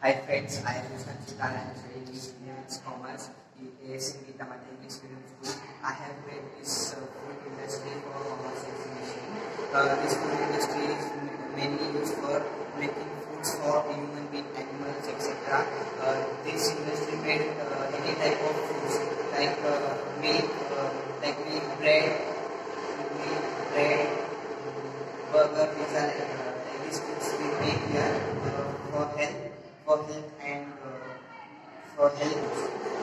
Hi friends, I am Sanchita and I am studying Engineering Commerce in Singita Mathematics Film School. I have read this uh, food industry for commerce exhibition. Uh, this food industry is mainly used for making foods for human being, animals, etc. Uh, this industry made uh, any type of foods like uh, milk, uh, like milk, bread, milk, bread, burger, pizza, uh, these foods we make here for health, for health and uh, for health.